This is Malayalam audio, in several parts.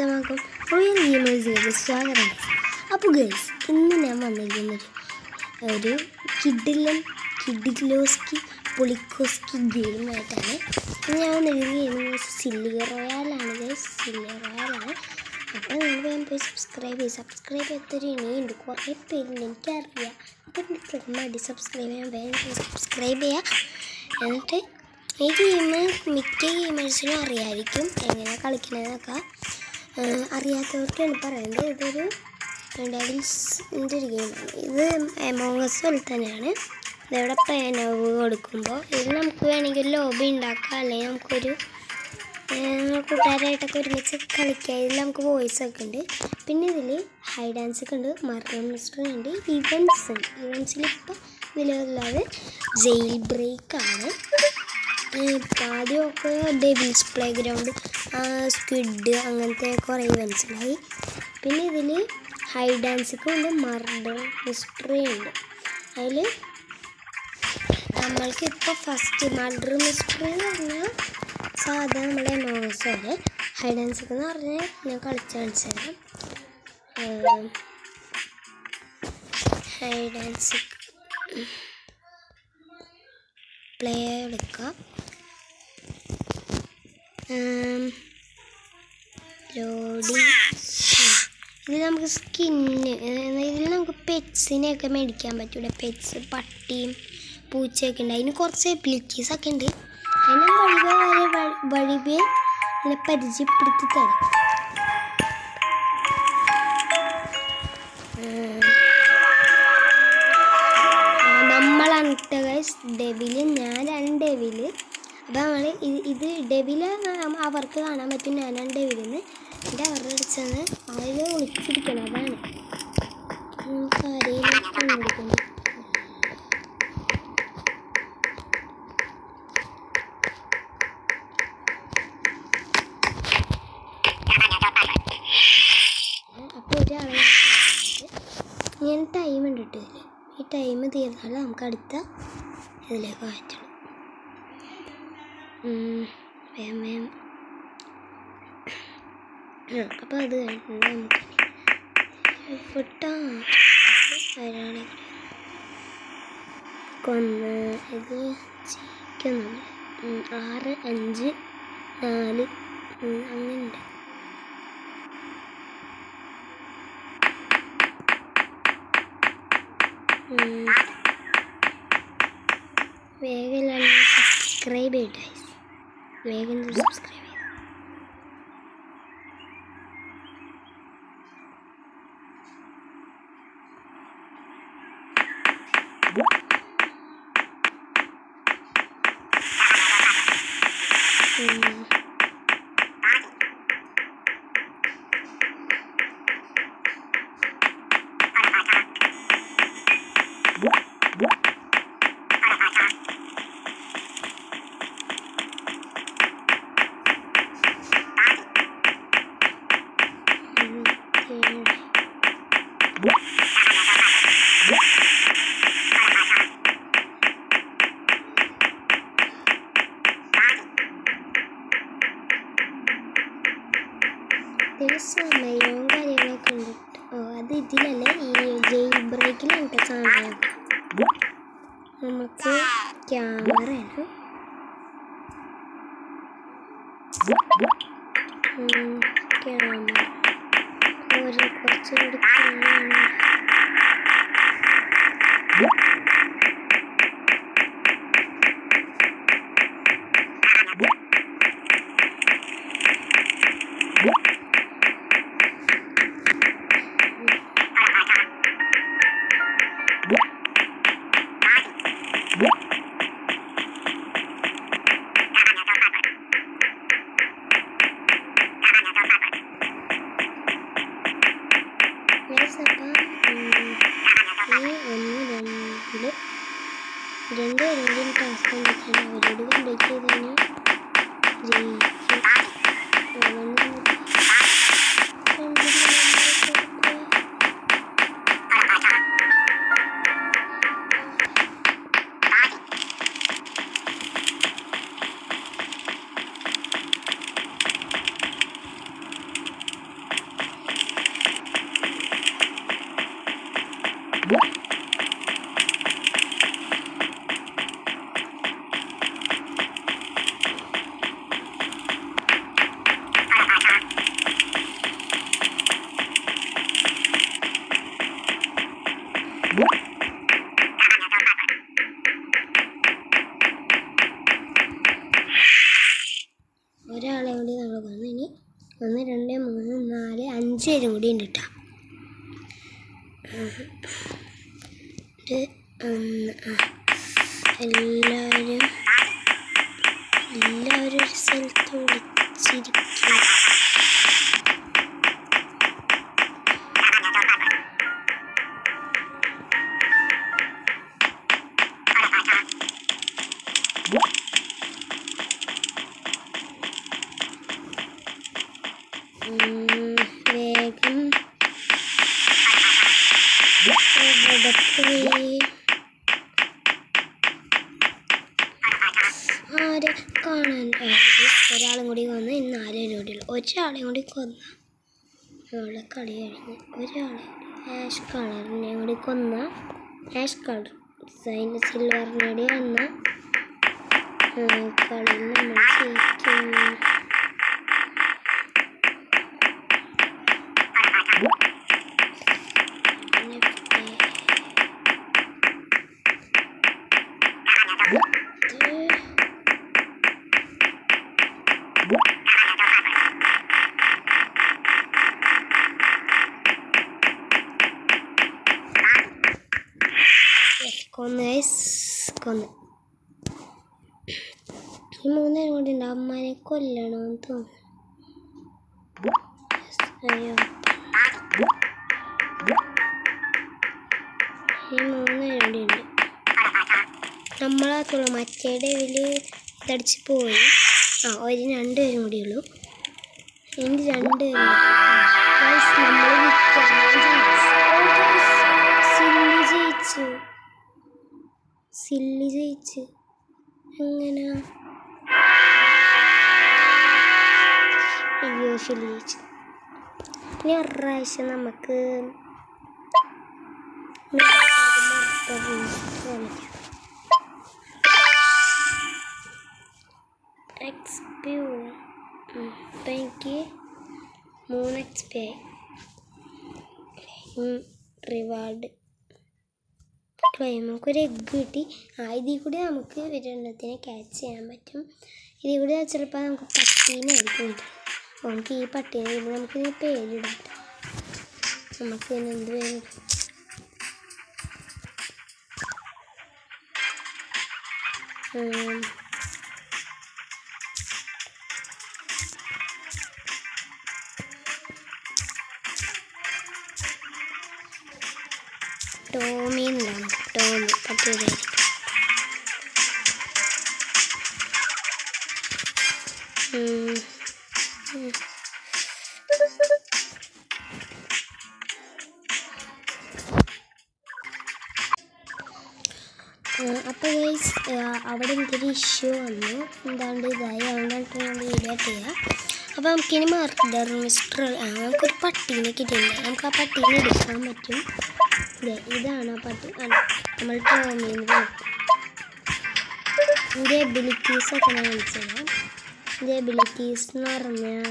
സജ്ജമാക്കും റോയൽ ഗെയിമേഴ്സിലേക്ക് സ്വാഗതം. അപ്പോൾ ഗേൾസ് ഇന്ന് ഞാൻ വന്നിരിക്കുന്നത് ഒരു കിഡിലൻ കിഡിലോസ്കി പൊളിക്കോസ്കി ഗെയിമായിട്ടാണ്. ഞാൻ ഗെയിം സില്ലി റോയാലാണ് ഗേൾസ് സില്ലി റോയാലാണ്. അപ്പോൾ നിങ്ങൾ ഞാൻ പോയി സബ്സ്ക്രൈബ് ചെയ്യും. സബ്സ്ക്രൈബ് ചെയ്തൊരു ഇനിയുണ്ട്. കുറേ പേരുണ്ട് എനിക്കറിയാം. അപ്പോൾ എനിക്ക് മടി സബ്സ്ക്രൈബ് ചെയ്യാൻ വേഗം സബ്സ്ക്രൈബ് ചെയ്യുക എന്നിട്ട് ഈ ഗെയിം മിക്ക ഗെയിമേഴ്സിനും അറിയായിരിക്കും എങ്ങനെയാണ് കളിക്കണമെന്നൊക്കെ ഏഹ് അറിയാത്തവർക്കാണ് പറയുന്നത്. ഇതൊരു ഡെവിൽസിന്റെ ഒരു ഗെയിമാണ് ഇത് എമോങ്ങസ് പോലെ തന്നെയാണ്. ഇതവിടെ പേനവ് കൊടുക്കുമ്പോൾ ഇത് നമുക്ക് വേണമെങ്കിൽ ലോബി ഉണ്ടാക്കാം. അല്ലെങ്കിൽ നമുക്കൊരു കൂട്ടുകാരായിട്ടൊക്കെ ഒരുമിച്ച് കളിക്കാം. ഇതിൽ നമുക്ക് വോയിസ് ഒക്കെ ഉണ്ട്. പിന്നെ ഇതിൽ ഹൈ ഡാൻസ് ഒക്കെ ഉണ്ട് മറിയം മിസ്റ്റർ ഉണ്ട് ഇവൻസ് ഉണ്ട്. ഇവൻസിൽ ഇപ്പം ഇതിലുള്ളത് ജയിൽ ബ്രേക്കാണ് ഡെവിൽസ് പ്ലേ ഗ്രൗണ്ട് സ്ക്വിഡ് അങ്ങനത്തെ കുറേ ഇവൻസ് ഉണ്ടായി പിന്നെ ഇതിൽ ഹൈ ഡാൻസൊക്കെ ഉണ്ട് മർഡർ മിസ്റ്ററി ഉണ്ട്. അതിൽ നമ്മൾക്ക് ഇപ്പോൾ ഫസ്റ്റ് മർഡർ മിസ്റ്ററി എന്ന് പറഞ്ഞാൽ സാധാരണ നമ്മുടെ നോവസ് പോലെ ഹൈ ഡാൻസ് എന്ന് പറഞ്ഞാൽ ഞാൻ കളിച്ച കാണിച്ചു ഹൈ ഡാൻസ് പ്ലേ എടുക്കാം. ലോഡിങ് ഇത് നമുക്ക് സ്കിന്ന് ഇതിൽ നമുക്ക് പെറ്റ്സിനെയൊക്കെ മേടിക്കാൻ പറ്റൂടെ പെറ്റ്സ് പട്ടിയും പൂച്ചയൊക്കെ ഉണ്ട്. അതിന് കുറച്ച് ഒക്കെ ഉണ്ട്. അതിനെ വഴിവേ വരെ വഴിവേ അതിനെ പരിചയപ്പെടുത്തി തരാം. നമ്മളാണ് ഡെവിൽ ഞാൻ രണ്ട് ഡെവിൽ നമ്മൾ ഇത് ഡെബില അവർക്ക് കാണാൻ പറ്റും. ഞാനാണ് ഡെബിലെന്ന് എന്റെ അവരുടെ അടിച്ചാണ് അവർ ഒളിച്ചിരിക്കണം അതാണ്. നമുക്ക് ആരെയും ഞാൻ ടൈം ഉണ്ട് ഈ ടൈം തീർന്നാൽ നമുക്ക് അടുത്ത ഇതിലേക്ക് മാറ്റണം. വേഗം അപ്പോൾ അത് കഴിഞ്ഞ് നമുക്ക് കൊന്ന് ഇത് ചിക്കൻ ആറ് അഞ്ച് നാല് അങ്ങനെയുണ്ട്. വേഗം സബ്സ്ക്രൈബ് ചെയ്യട്ടെ വേഗം സബ്സ്ക്രൈബ് ചെയ്തു ക്യാമറ ഒരു കുറച്ചുകൂടി രണ്ട് രണ്ടും ടാസ്ക് കണ്ടിട്ടാണ് അവരോട് കംപ്ലീറ്റ് ചെയ്തതിന് ജയിക്കും അതുകൊണ്ട് പേരും കൂടി ഉണ്ട് കേട്ടോ എല്ലാവരും എല്ലാവരും ഒരു സ്ഥലത്ത് വിളിച്ചിരിക്കും ഉം, ആരെ കാണാൻ ഒരാളും കൂടി വന്ന് ഇന്ന് ആരെയും കൂടി ഒരാളെയും കൂടി കൊന്ന. ഇവിടെ കളി കഴിഞ്ഞ് ഒരാളെ ആഷ് കളറിനെ കൂടി കൊന്ന. ആഷ് കളർ സൈൻ സിൽവറിനെ കൂടി വന്ന കളി നമ്മൾ ജയിക്കും കൊന്ന് guys. കൊന്ന് ഈ മൂന്നേരം കൂടി ഉണ്ട് അമ്മനെ കൊല്ലണമെന്ന് തോന്നുന്നു അയ്യോ ഈ മൂന്നേരം കൂടി ഉണ്ട് നമ്മളാത്തുള്ളൂ മറ്റേടെ ഇതിൽ ഇതടിച്ച് പോയി. ആ ഒരു രണ്ട് പേരും കൂടി ഉള്ളൂ എന്റെ രണ്ട് സില്ലി ജയിച്ചു. സില്ലി ജയിച്ചു. എങ്ങനെ? അയ്യോ സില്ലി ജയിച്ചു. ഇനി ഒരു പ്രാവശ്യം നമുക്ക് കളിക്കാം എക്സ്പി അപ്പം എനിക്ക് മൂന്ന് എക്സ്പി ആയി റിവാർഡ് നമുക്കൊരു എഗ്ഗ് കിട്ടി. ആ ഇതിൽ കൂടി നമുക്ക് ഒരെണ്ണത്തിനെ ക്യാച്ച് ചെയ്യാൻ പറ്റും. ഇതിൽ കൂടി ചിലപ്പോൾ നമുക്ക് പട്ടീനെ ആയിരിക്കും കിട്ടും അപ്പോൾ നമുക്ക് ഈ പട്ടീനെ കിട്ടും നമുക്ക് ഇതിന് പേരിടാം. നമുക്ക് ഇതിന് എന്ത് പേര് ഉം. അപ്പോൾ ഗൈസ് അവിടെ എനിക്കൊരു ഇഷ്യൂ വന്നു. എന്താണ്ട് ഇതായി? അതുകൊണ്ടാണ് ഞാൻ വീഡിയോ ചെയ്യുക അപ്പോൾ നമുക്കിനി മർഡർ മിസ്റ്റർ നമുക്കൊരു പട്ടീനെ കിട്ടിയിട്ടുണ്ട്. നമുക്ക് ആ പട്ടീനെ എടുക്കാൻ പറ്റും. ഇതാണ് ആ പട്ടി. നമ്മൾ ടോമിന്ന് എന്റെ എബിലിറ്റീസൊക്കെ ഞാൻ കാണിച്ചത് എന്റെ എബിലിറ്റീസ് എന്ന് പറഞ്ഞാൽ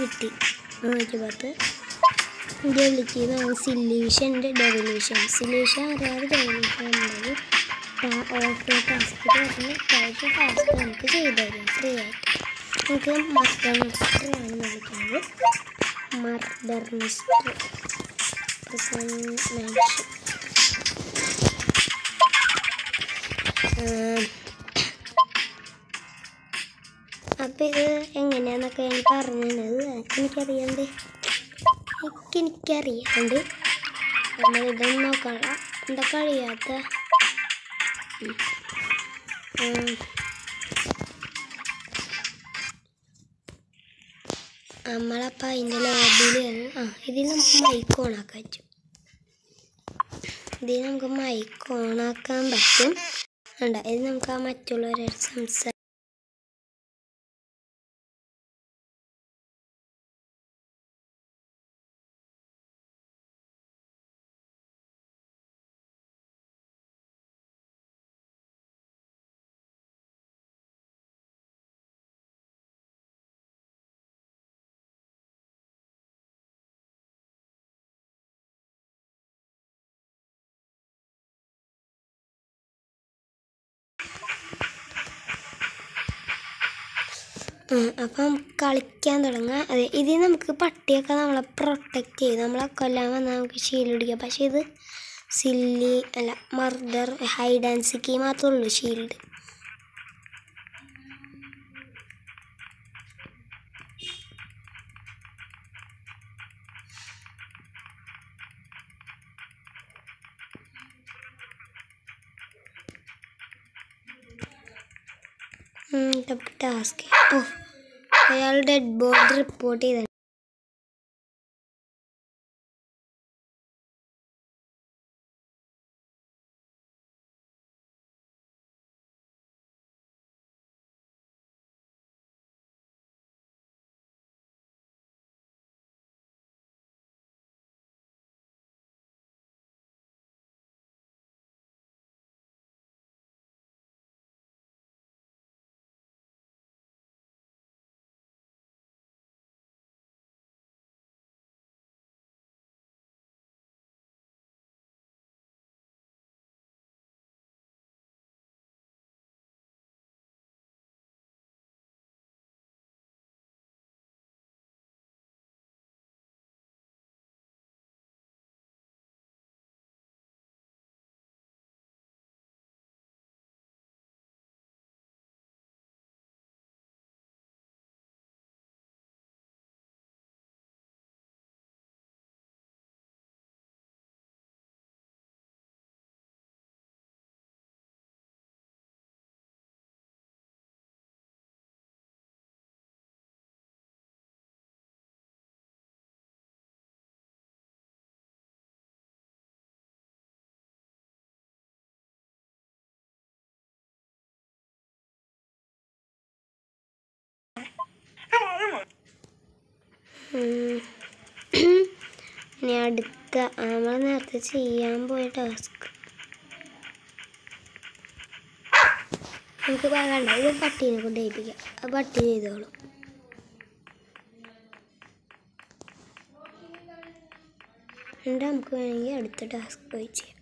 കിട്ടി നൂറ്റി പത്ത് ഇതിന്റെ എബിലിറ്റി സില്യൂഷൻ ഉണ്ട് ഡെവല്യൂഷൻ സില്യൂഷൻ അറിയാതെ ഡെവല്യൂഷൻ ഉണ്ടെങ്കിൽ ഓട്ടോ ടാസ്ക് പറഞ്ഞ് ടൈപ്പ് ടാസ്ക് നമുക്ക് ചെയ്തു ഫ്രീ ആയിട്ട്. നമുക്ക് മർഡർ മിസ്റ്റർ വിളിക്കുന്നത്. മർഡർ മിസ്റ്റർ പ്രസന്റ് അപ്പം ഇത് എങ്ങനെയാണെന്നൊക്കെ ഞാൻ പറഞ്ഞത്. എനിക്കറിയണ്ടേ എനിക്ക് എനിക്കറിയാണ്ട് നമ്മൾ ഇതൊന്നും നോക്കണം എന്തൊക്കെ അറിയാത്ത നമ്മളപ്പ അതിന്റെ ലോബിയിൽ ആ ഇതിൽ നമുക്ക് മൈക്ക് ഓണാക്കാൻ പറ്റും. ഇതിൽ നമുക്ക് മൈക്ക് ഓണാക്കാൻ പറ്റും. ഉണ്ട് ഇത് നമുക്ക് ആ മറ്റുള്ളവരോട് സംസാരിക്കാം. ഉം, അപ്പം കളിക്കാൻ തുടങ്ങാം. അതെ ഇതിൽ നമുക്ക് പട്ടിയൊക്കെ നമ്മളെ പ്രൊട്ടക്റ്റ് ചെയ്യും. നമ്മളെ കൊല്ലാൻ വന്നാൽ നമുക്ക് പിടിക്കാം. പക്ഷേ ഇത് സില്ലി അല്ല മർഡർ ഹൈഡ് ആൻഡ് സിക്കി മാത്രമേ ഉള്ളൂ ഷീൽഡ് ടാസ്ക് ഓ അയാൾ ഡെഡ് ബോഡി റിപ്പോർട്ട് ചെയ്ത. ഇനി അടുത്ത നമ്മൾ നേരത്തെ ചെയ്യാൻ പോയ ടാസ്ക് നമുക്ക് വേണ്ട ഇത് പട്ടീനെ കൊണ്ട് ഏൽപ്പിക്കാം. പട്ടി ചെയ്തോളൂ. എന്നിട്ട് നമുക്ക് വേണമെങ്കിൽ അടുത്ത ടാസ്ക് പോയി ചെയ്യാം.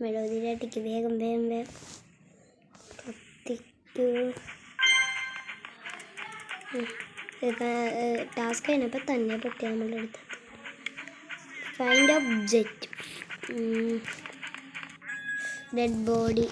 മെലോദിയിലാട്ടിക്ക് വേഗം വേഗം വേഗം. കത്തിക്കൂ. ടാസ്ക് കഴിഞ്ഞപ്പോൾ തന്നെ പൊട്ടി നമ്മളുടെ അടുത്ത് ഫൈൻഡ് ഒബ്ജക്റ്റ് ഡെഡ് ബോഡി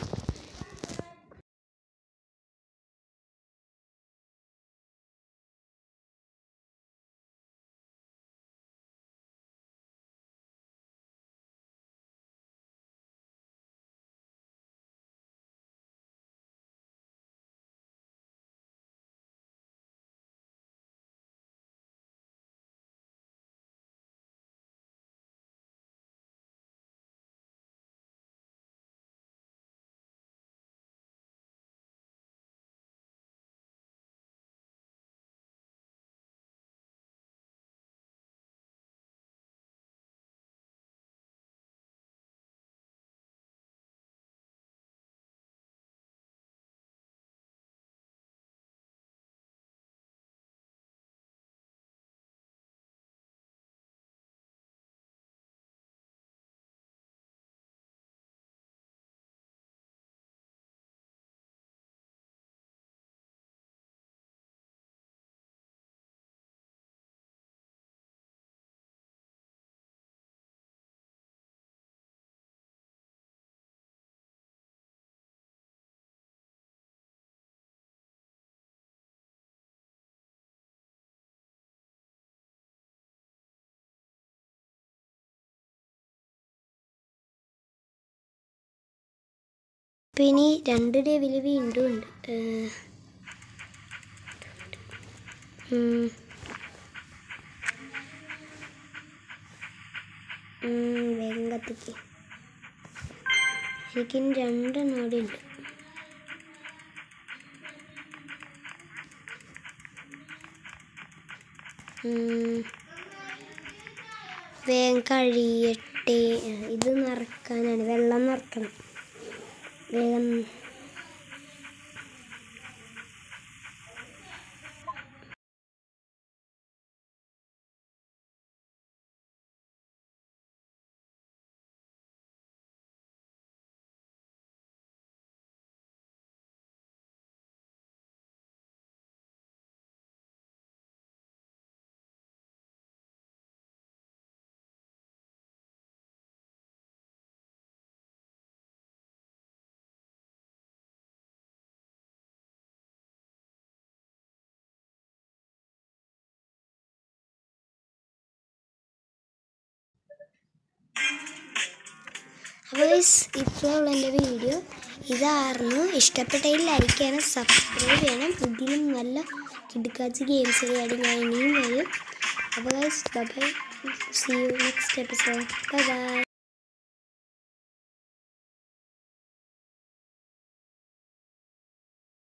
ഇപ്പം ഇനി രണ്ട് ലെവൽ വീണ്ടും ഉണ്ട് വേഗം കത്തിക്ക് എനിക്കിനി രണ്ടെണ്ണം ഉണ്ട്. വേഗം കഴിയട്ടെ ഇത് നിറക്കാനാണ്. വെള്ളം നിറക്കണം. വേഗം അപ്പോൾ ഇപ്പോൾ എന്റെ വീഡിയോ ഇതായിരുന്നു. ഇഷ്ടപ്പെട്ടതിൽ ലൈക്ക് ചെയ്യണം സബ്സ്ക്രൈബ് ചെയ്യണം ഇതിലും നല്ല കിടക്കാച്ച് ഗെയിംസ് കാര്യം ഞാൻ ഇനിയും വരും. അപ്പോൾ bye see you next episode bye bye